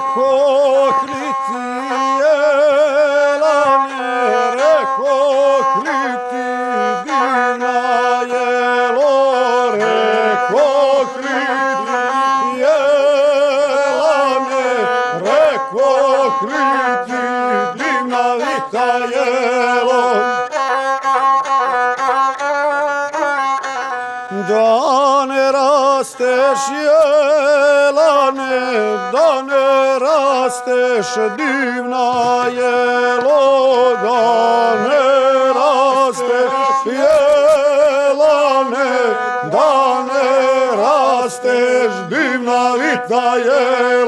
reko kriti jela mi reko kriti vina jelo reko kriti jela reko kriti vina vita jelo Da ne rasteš divna je loga ne rasteš jelane, da ne rasteš divna vita jelo.